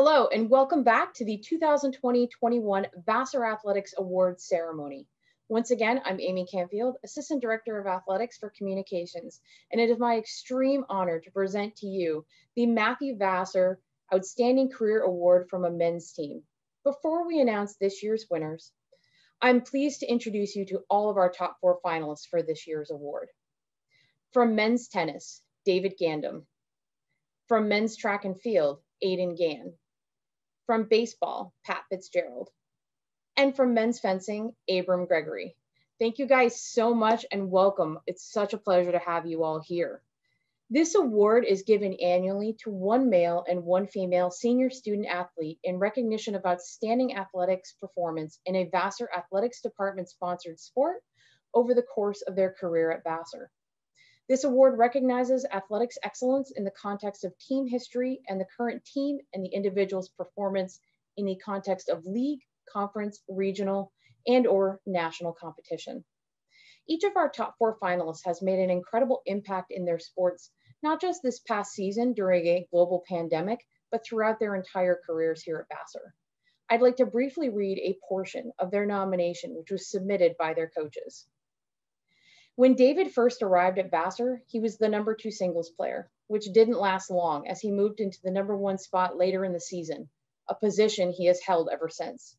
Hello, and welcome back to the 2020-21 Vassar Athletics Awards ceremony. Once again, I'm Amy Canfield, Assistant Director of Athletics for Communications, and it is my extreme honor to present to you the Matthew Vassar Outstanding Career Award from a men's team. Before we announce this year's winners, I'm pleased to introduce you to all of our top four finalists for this year's award. From men's tennis, David Gandam. From men's track and field, Aiden Gann. From baseball, Pat Fitzgerald. And from men's fencing, Abram Gregory. Thank you guys so much and welcome. It's such a pleasure to have you all here. This award is given annually to one male and one female senior student athlete in recognition of outstanding athletics performance in a Vassar Athletics Department sponsored sport over the course of their career at Vassar. This award recognizes athletics excellence in the context of team history and the current team and the individual's performance in the context of league, conference, regional, and or national competition. Each of our top four finalists has made an incredible impact in their sports, not just this past season during a global pandemic, but throughout their entire careers here at Vassar. I'd like to briefly read a portion of their nomination, which was submitted by their coaches. When David first arrived at Vassar, he was the number two singles player, which didn't last long as he moved into the number one spot later in the season, a position he has held ever since.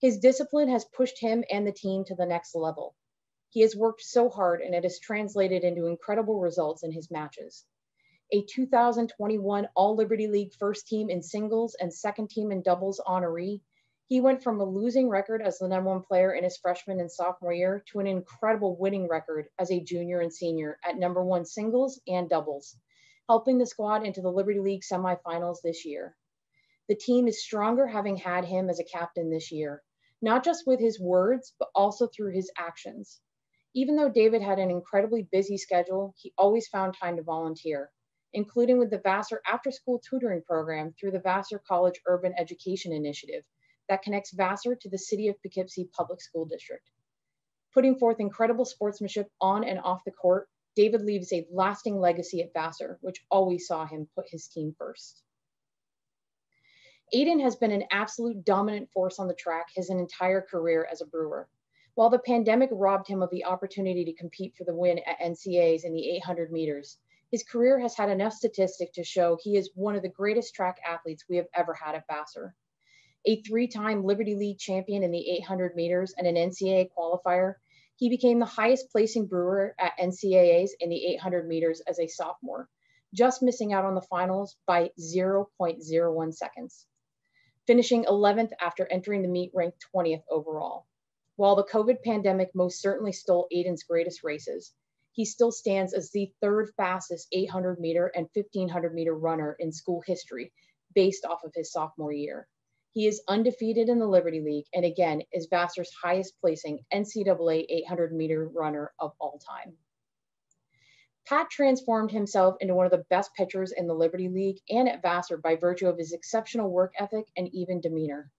His discipline has pushed him and the team to the next level. He has worked so hard and it has translated into incredible results in his matches. A 2021 All Liberty League first team in singles and second team in doubles honoree, he went from a losing record as the number one player in his freshman and sophomore year to an incredible winning record as a junior and senior at number one singles and doubles, helping the squad into the Liberty League semifinals this year. The team is stronger having had him as a captain this year, not just with his words, but also through his actions. Even though David had an incredibly busy schedule, he always found time to volunteer, including with the Vassar After School Tutoring Program through the Vassar College Urban Education Initiative, that connects Vassar to the City of Poughkeepsie Public School District. Putting forth incredible sportsmanship on and off the court, David leaves a lasting legacy at Vassar, which always saw him put his team first. Aiden has been an absolute dominant force on the track his entire career as a brewer. While the pandemic robbed him of the opportunity to compete for the win at NCAAs in the 800 meters, his career has had enough statistic to show he is one of the greatest track athletes we have ever had at Vassar a three-time Liberty League champion in the 800 meters and an NCAA qualifier. He became the highest placing brewer at NCAAs in the 800 meters as a sophomore, just missing out on the finals by 0.01 seconds, finishing 11th after entering the meet ranked 20th overall. While the COVID pandemic most certainly stole Aiden's greatest races, he still stands as the third fastest 800 meter and 1500 meter runner in school history based off of his sophomore year. He is undefeated in the Liberty League and again is Vassar's highest placing NCAA 800 meter runner of all time. Pat transformed himself into one of the best pitchers in the Liberty League and at Vassar by virtue of his exceptional work ethic and even demeanor.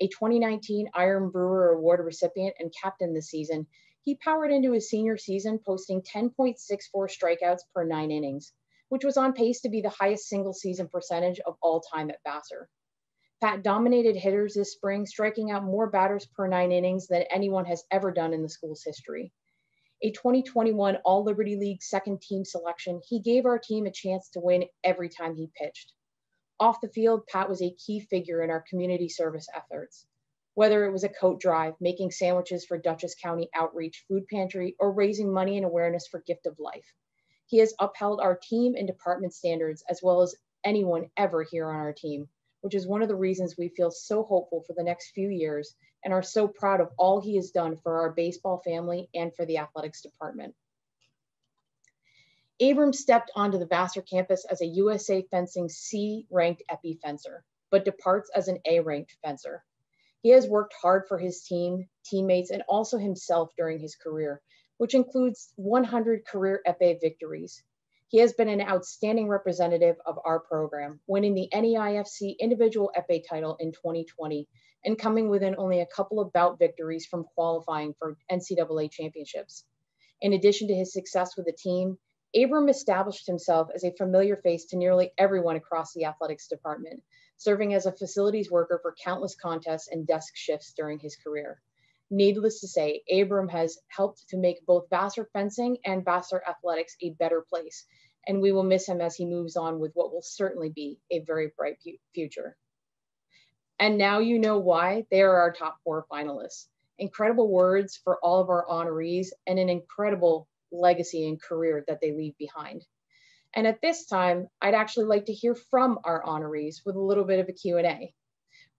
A 2019 Iron Brewer Award recipient and captain this season, he powered into his senior season posting 10.64 strikeouts per nine innings, which was on pace to be the highest single season percentage of all time at Vassar. Pat dominated hitters this spring, striking out more batters per nine innings than anyone has ever done in the school's history. A 2021 All Liberty League second team selection, he gave our team a chance to win every time he pitched. Off the field, Pat was a key figure in our community service efforts. Whether it was a coat drive, making sandwiches for Dutchess County Outreach Food Pantry, or raising money and awareness for Gift of Life. He has upheld our team and department standards as well as anyone ever here on our team which is one of the reasons we feel so hopeful for the next few years and are so proud of all he has done for our baseball family and for the athletics department. Abram stepped onto the Vassar campus as a USA Fencing C ranked epee fencer, but departs as an A ranked fencer. He has worked hard for his team, teammates, and also himself during his career, which includes 100 career epee victories, he has been an outstanding representative of our program, winning the NEIFC individual epee title in 2020 and coming within only a couple of bout victories from qualifying for NCAA championships. In addition to his success with the team, Abram established himself as a familiar face to nearly everyone across the athletics department, serving as a facilities worker for countless contests and desk shifts during his career. Needless to say, Abram has helped to make both Vassar fencing and Vassar athletics a better place, and we will miss him as he moves on with what will certainly be a very bright future. And now you know why they are our top four finalists. Incredible words for all of our honorees and an incredible legacy and career that they leave behind. And at this time, I'd actually like to hear from our honorees with a little bit of a Q&A.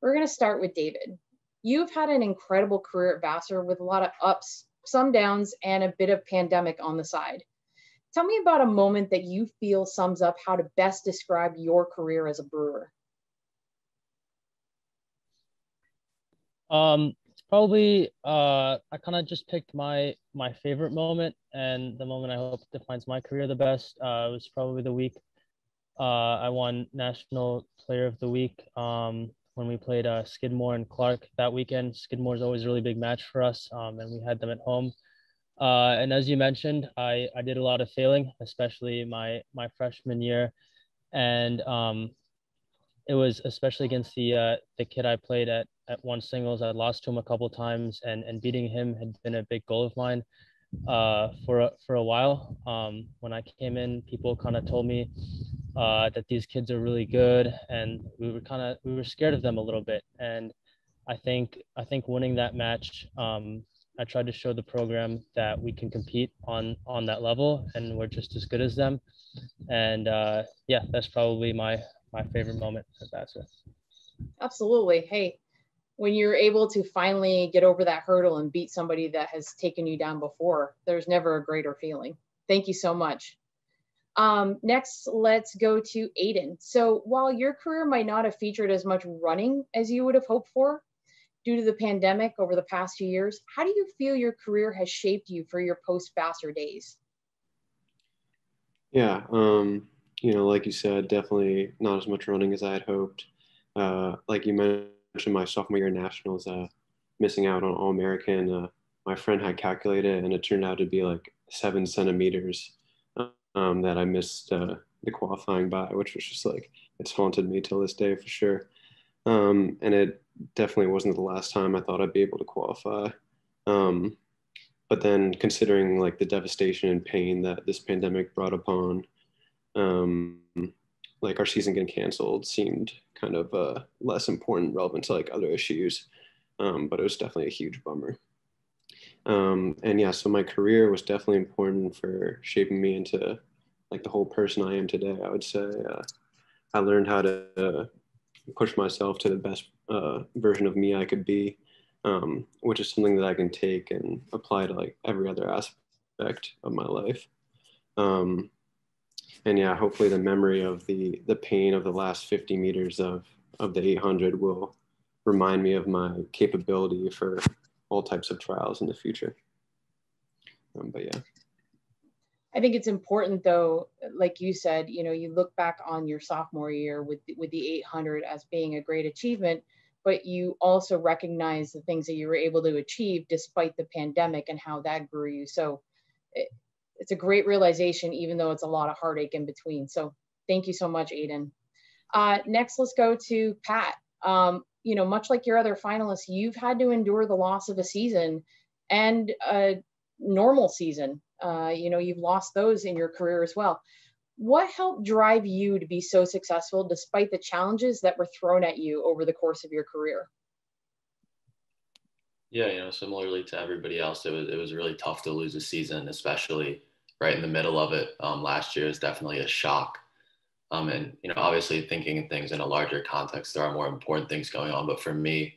We're gonna start with David. You've had an incredible career at Vassar with a lot of ups, some downs, and a bit of pandemic on the side. Tell me about a moment that you feel sums up how to best describe your career as a brewer. Um, probably uh, I kind of just picked my my favorite moment and the moment I hope defines my career the best. Uh, was probably the week uh, I won National Player of the Week um, when we played uh, Skidmore and Clark that weekend. Skidmore is always a really big match for us, um, and we had them at home. Uh, and as you mentioned, I, I did a lot of failing, especially my my freshman year, and um, it was especially against the uh, the kid I played at at one singles. I lost to him a couple times, and and beating him had been a big goal of mine uh, for a, for a while. Um, when I came in, people kind of told me uh, that these kids are really good, and we were kind of we were scared of them a little bit. And I think I think winning that match, um, I tried to show the program that we can compete on on that level, and we're just as good as them. And uh, yeah, that's probably my my favorite moment at Vassar. Absolutely. Hey, when you're able to finally get over that hurdle and beat somebody that has taken you down before, there's never a greater feeling. Thank you so much. Um, next, let's go to Aiden. So while your career might not have featured as much running as you would have hoped for due to the pandemic over the past few years, how do you feel your career has shaped you for your post-Vassar days? Yeah, um, you know, like you said, definitely not as much running as I had hoped. Uh, like you mentioned, my sophomore year nationals, uh, missing out on All American. Uh, my friend had calculated, and it turned out to be like seven centimeters um, that I missed uh, the qualifying by, which was just like it's haunted me till this day for sure. Um, and it definitely wasn't the last time I thought I'd be able to qualify. Um, but then considering like the devastation and pain that this pandemic brought upon, um, like our season getting canceled seemed kind of uh, less important relevant to like other issues. Um, but it was definitely a huge bummer. Um, and yeah so my career was definitely important for shaping me into like the whole person i am today. I would say uh, i learned how to uh, push myself to the best uh, version of me i could be um, which is something that i can take and apply to like every other aspect of my life um, and yeah, hopefully the memory of the the pain of the last 50 meters of of the 800 will remind me of my capability for all types of trials in the future. Um, but yeah. I think it's important though, like you said, you know, you look back on your sophomore year with with the 800 as being a great achievement, but you also recognize the things that you were able to achieve despite the pandemic and how that grew you. So it, it's a great realization, even though it's a lot of heartache in between. So thank you so much, Aiden. Uh, next, let's go to Pat. Um, you know, much like your other finalists, you've had to endure the loss of a season and a normal season. Uh, you know, you've lost those in your career as well. What helped drive you to be so successful despite the challenges that were thrown at you over the course of your career? Yeah, you know, similarly to everybody else, it was it was really tough to lose a season, especially right in the middle of it. Um, last year is definitely a shock. Um, and you know, obviously, thinking things in a larger context, there are more important things going on. But for me,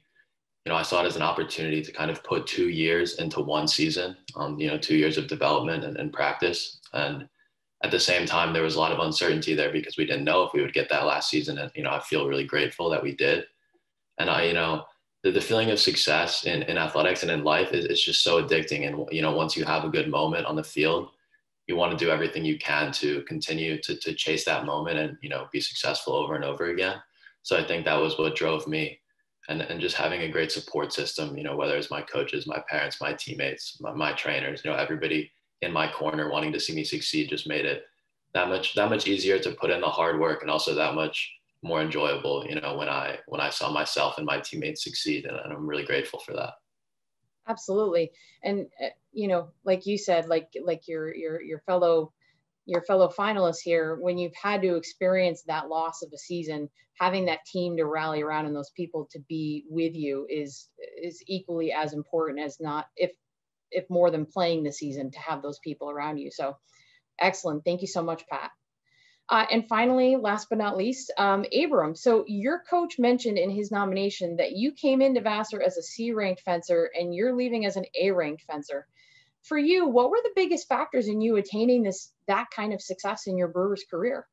you know, I saw it as an opportunity to kind of put two years into one season. Um, you know, two years of development and, and practice, and at the same time, there was a lot of uncertainty there because we didn't know if we would get that last season. And you know, I feel really grateful that we did. And I, you know, the, the feeling of success in, in athletics and in life is, is just so addicting. And, you know, once you have a good moment on the field, you want to do everything you can to continue to, to chase that moment and, you know, be successful over and over again. So I think that was what drove me and, and just having a great support system, you know, whether it's my coaches, my parents, my teammates, my, my trainers, you know, everybody in my corner wanting to see me succeed just made it that much, that much easier to put in the hard work and also that much more enjoyable, you know, when I when I saw myself and my teammates succeed, and, I'm really grateful for that. Absolutely, and uh, you know, like you said, like like your your your fellow your fellow finalists here, when you've had to experience that loss of a season, having that team to rally around and those people to be with you is is equally as important as not if if more than playing the season to have those people around you. So excellent. Thank you so much, Pat. Uh, and finally, last but not least, um, Abram. So your coach mentioned in his nomination that you came into Vassar as a C ranked fencer and you're leaving as an A ranked fencer. For you, what were the biggest factors in you attaining this that kind of success in your Brewers career?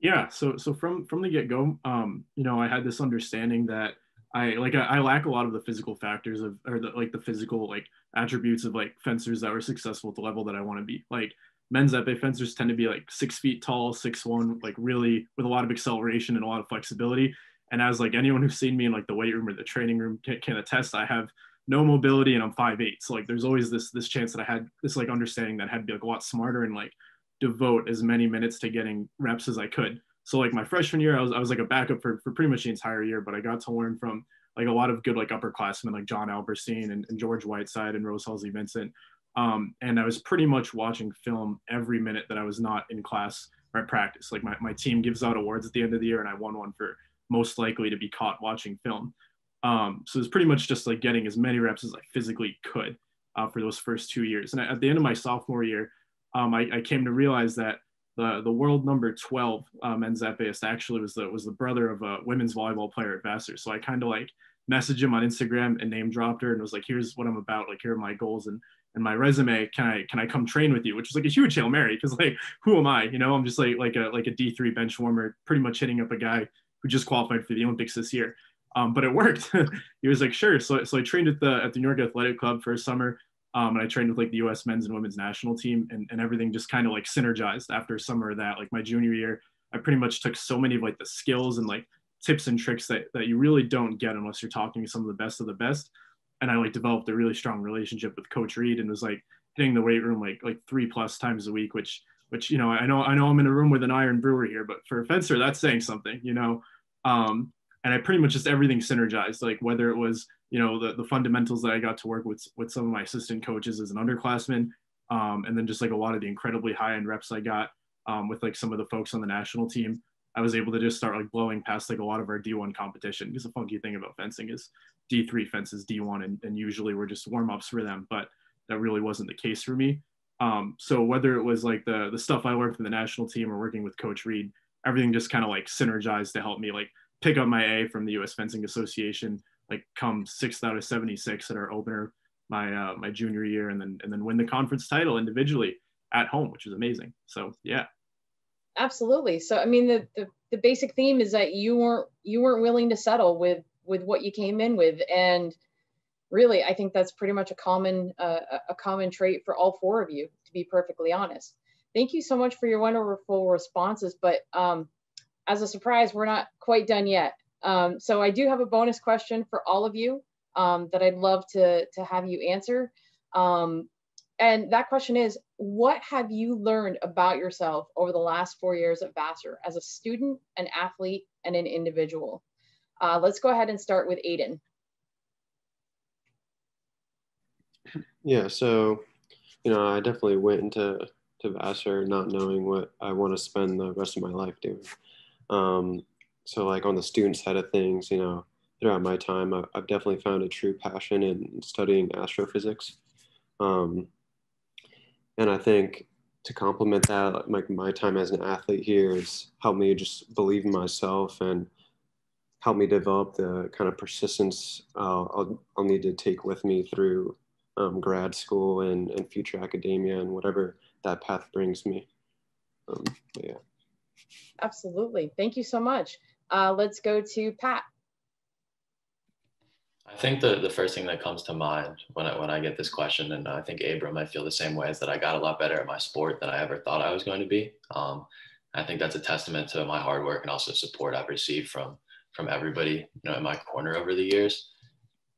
Yeah, so so from from the get go, um, you know, I had this understanding that I like I, I, lack a lot of the physical factors of or the, like the physical like attributes of like fencers that were successful at the level that I want to be. Like men's epee fencers tend to be like six feet tall, six one, like really with a lot of acceleration and a lot of flexibility. And as like anyone who's seen me in like the weight room or the training room can, can attest, I have no mobility and I'm five eight. So like there's always this this chance that I had this like understanding that I had to be like a lot smarter and like devote as many minutes to getting reps as I could. So like my freshman year, I was I was like a backup for, for pretty much the entire year, but I got to learn from like a lot of good like upperclassmen like John Alberstein and, and George Whiteside and Rose Halsey Vincent. Um, and I was pretty much watching film every minute that I was not in class or at practice. Like my, my team gives out awards at the end of the year and I won one for most likely to be caught watching film. Um, so it's pretty much just like getting as many reps as I physically could uh, for those first two years. And at the end of my sophomore year, um, I, I, came to realize that the, the world number 12 uh, men's epeeist actually was the, was the brother of a women's volleyball player at Vassar. So I kind of like messaged him on Instagram and name dropped her and was like, here's what I'm about. Like, here are my goals and, and my resume. Can I, can I come train with you? Which was like a huge Hail Mary. Cause like, who am I? You know, I'm just like, like a, like a D3 bench warmer, pretty much hitting up a guy who just qualified for the Olympics this year. Um, but it worked. he was like, sure. So, so I trained at the, at the New York Athletic Club for a summer. Um, and I trained with like the U.S. men's and women's national team, and, and everything just kind of like synergized after summer of that. Like my junior year, I pretty much took so many of like the skills and like tips and tricks that, that you really don't get unless you're talking to some of the best of the best. And I like developed a really strong relationship with Coach Reed and was like hitting the weight room like like three plus times a week, which which you know I know I know I'm in a room with an iron brewer here, but for a fencer that's saying something, you know. Um, and I pretty much just everything synergized, like whether it was you know the, the fundamentals that I got to work with with some of my assistant coaches as an underclassman, um, and then just like a lot of the incredibly high end reps I got um, with like some of the folks on the national team. I was able to just start like blowing past like a lot of our D1 competition because the funky thing about fencing is D3 fences D1 and, and usually we're just warm ups for them, but that really wasn't the case for me. Um, so whether it was like the the stuff I learned from the national team or working with Coach Reed, everything just kind of like synergized to help me like pick up my A from the U.S. Fencing Association, like come sixth out of 76 at our opener my uh, my junior year, and then and then win the conference title individually at home, which is amazing. So yeah. Absolutely. So I mean, the, the the basic theme is that you weren't you weren't willing to settle with with what you came in with, and really, I think that's pretty much a common uh, a common trait for all four of you, to be perfectly honest. Thank you so much for your wonderful responses. But um, as a surprise, we're not quite done yet. Um, so I do have a bonus question for all of you um, that I'd love to, to have you answer. Um, and that question is, what have you learned about yourself over the last four years at Vassar as a student, an athlete, and an individual? Uh, let's go ahead and start with Aiden. Yeah, so, you know, I definitely went into to Vassar not knowing what I want to spend the rest of my life doing. Um, so like on the student side of things, you know, throughout my time, I've, I've definitely found a true passion in studying astrophysics. Um, and I think to complement that, like my time as an athlete here has helped me just believe in myself and help me develop the kind of persistence uh, I'll, I'll, need to take with me through um, grad school and, and future academia and whatever that path brings me. Um, yeah. Absolutely. Thank you so much. Uh, let's go to Pat. I think the, the first thing that comes to mind when I, when I get this question, and I think Abram, I feel the same way, is that I got a lot better at my sport than I ever thought I was going to be. Um, I think that's a testament to my hard work and also support I've received from from everybody, you know, in my corner over the years.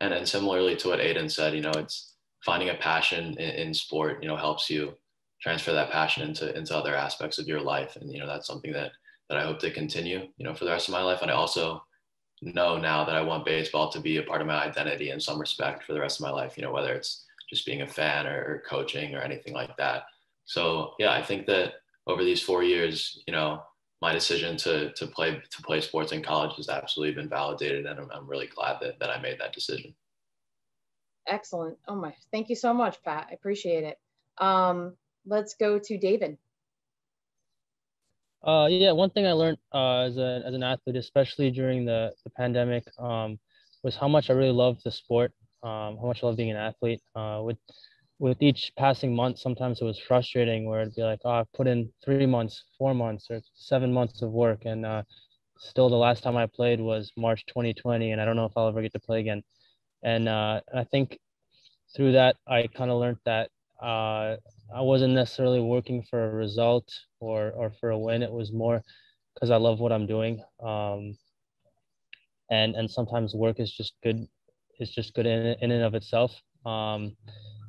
And then similarly to what Aiden said, you know, it's finding a passion in, in sport, you know, helps you transfer that passion into into other aspects of your life and you know that's something that that I hope to continue, you know, for the rest of my life. And I also know now that I want baseball to be a part of my identity in some respect for the rest of my life, you know, whether it's just being a fan or, or coaching or anything like that. So yeah, I think that over these four years, you know, my decision to to play to play sports in college has absolutely been validated, and I'm, I'm really glad that that I made that decision. Excellent. Oh my, thank you so much, Pat. I appreciate it. Um, let's go to David. Uh, yeah, one thing I learned uh, as, a, as an athlete, especially during the, the pandemic, um, was how much I really loved the sport, um, how much I love being an athlete. Uh, with with each passing month, sometimes it was frustrating where it'd be like, oh, I've put in three months, four months, or seven months of work, and uh, still the last time I played was March 2020, and I don't know if I'll ever get to play again. And uh, I think through that, I kind of learned that uh, I wasn't necessarily working for a result or or for a win. It was more because I love what I'm doing. Um, and and sometimes work is just good. It's just good in in and of itself. Um,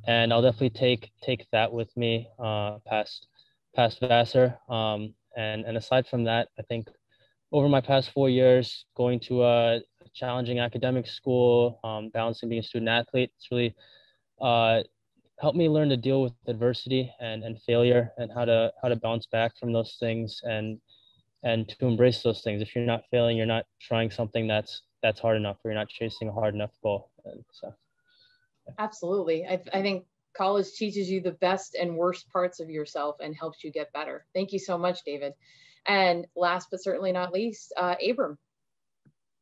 and I'll definitely take take that with me uh, past past Vassar. Um, and and aside from that, I think over my past four years, going to a challenging academic school, um, balancing being a student athlete, it's really uh, helped me learn to deal with adversity and, and failure and how to how to bounce back from those things and and to embrace those things. If you're not failing, you're not trying something that's that's hard enough, or you're not chasing a hard enough goal. And so, yeah. absolutely, I, I think college teaches you the best and worst parts of yourself and helps you get better. Thank you so much, David. And last but certainly not least, uh, Abram.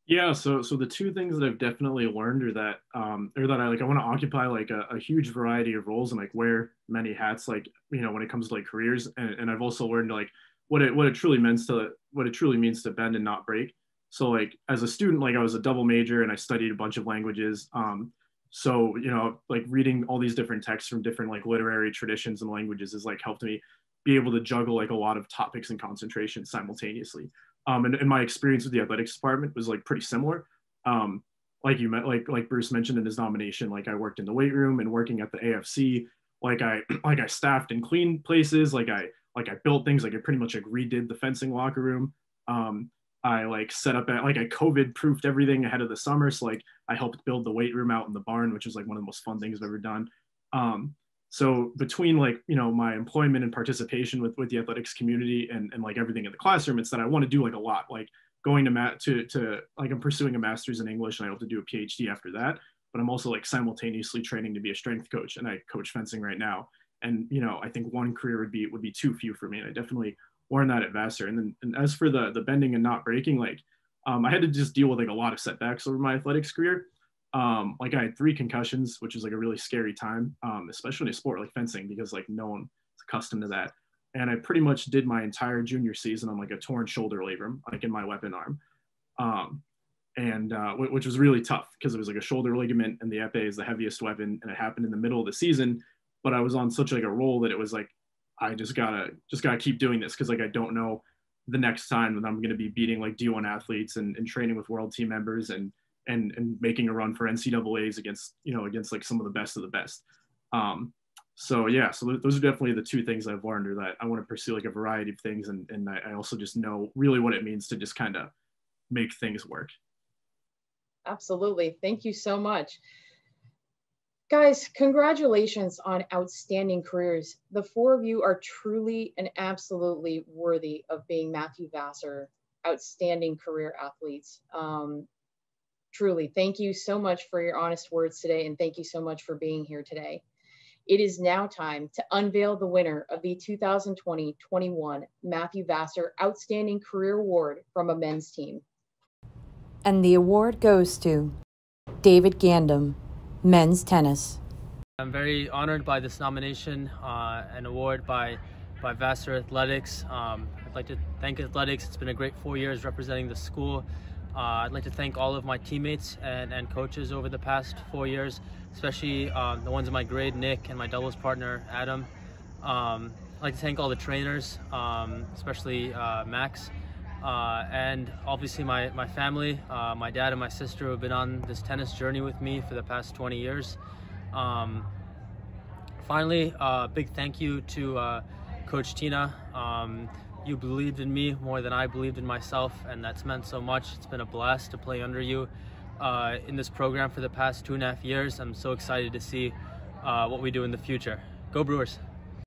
Yeah, so so the two things that I've definitely learned are that um or that I like I want to occupy like a, a, huge variety of roles and like wear many hats like you know when it comes to like careers and, and I've also learned like what it what it truly means to what it truly means to bend and not break. So like as a student like I was a double major and I studied a bunch of languages. Um so you know like reading all these different texts from different like literary traditions and languages has like helped me be able to juggle like a lot of topics and concentration simultaneously. Um, and, and my experience with the athletics department was like pretty similar. Um, like you met, like like Bruce mentioned in his nomination, like I worked in the weight room and working at the AFC. Like I like I staffed and cleaned places. Like I like I built things. Like I pretty much like redid the fencing locker room. Um, I like set up at, like I COVID proofed everything ahead of the summer. So like I helped build the weight room out in the barn, which was like one of the most fun things I've ever done. Um, so between like you know my employment and participation with with the athletics community and, and like everything in the classroom it's that i want to do like a lot like going to mat to to like i'm pursuing a master's in english and i hope to do a phd after that but i'm also like simultaneously training to be a strength coach and i coach fencing right now. And you know i think one career would be would be too few for me and i definitely learned that at vassar. And then and as for the the bending and not breaking like um, i had to just deal with like a lot of setbacks over my athletics career um, like I had three concussions, which was like a really scary time, um, especially in a sport like fencing because like no one is accustomed to that. And I pretty much did my entire junior season on like a torn shoulder labrum, like in my weapon arm, um, and uh, which was really tough because it was like a shoulder ligament, and the epee is the heaviest weapon, and it happened in the middle of the season. But I was on such like a roll that it was like I just gotta just gotta keep doing this because like I don't know the next time that I'm gonna be beating like D1 athletes and, and training with world team members and and and making a run for NCAA's against you know against like some of the best of the best. Um, so yeah, so those are definitely the two things I've learned, or that I want to pursue like a variety of things, and and I also just know really what it means to just kind of make things work. Absolutely, thank you so much. Guys, congratulations on outstanding careers. The four of you are truly and absolutely worthy of being Matthew Vassar outstanding career athletes. Um, truly, thank you so much for your honest words today, and thank you so much for being here today. It is now time to unveil the winner of the 2020-21 Matthew Vassar Outstanding Career Award from a men's team. And the award goes to David Gandum, men's tennis. I'm very honored by this nomination, uh, an award by by Vassar Athletics. Um, I'd like to thank Athletics. It's been a great four years representing the school. Uh, I'd like to thank all of my teammates and, and coaches over the past four years, especially uh, the ones in my grade, Nick, and my doubles partner, Adam. Um, I'd like to thank all the trainers, um, especially uh, Max, uh, and obviously my, my family, uh, my dad and my sister who have been on this tennis journey with me for the past 20 years. Um, finally, a big thank you to Coach Tina. You believed in me more than I believed in myself, and that's meant so much. It's been a blast to play under you uh, in this program for the past two and a half years. I'm so excited to see uh, what we do in the future. Go Brewers!